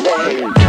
name.